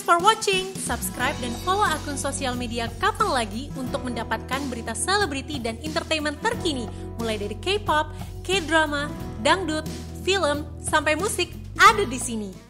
Thanks for watching, subscribe dan follow akun sosial media Kapan Lagi untuk mendapatkan berita selebriti dan entertainment terkini mulai dari K-pop, K-drama, dangdut, film, sampai musik ada di sini.